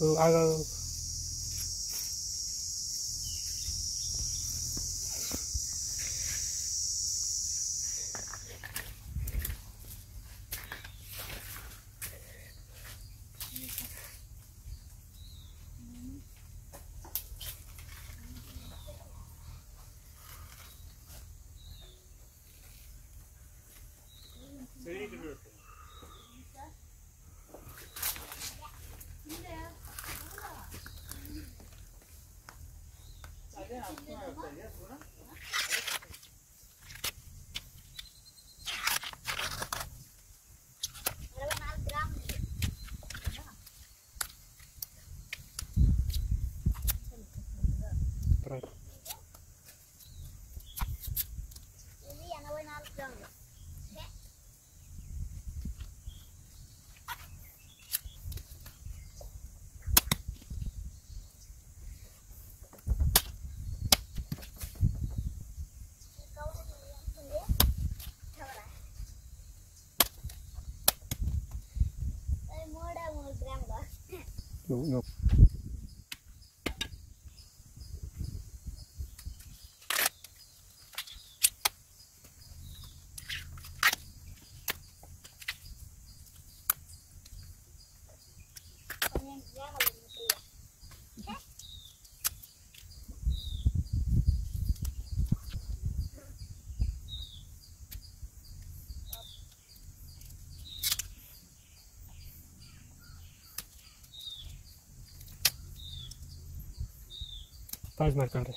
呃，那个 Right. nhục nhục. Pass ಮಾಡ್ಕೊಂಡ್ರಿ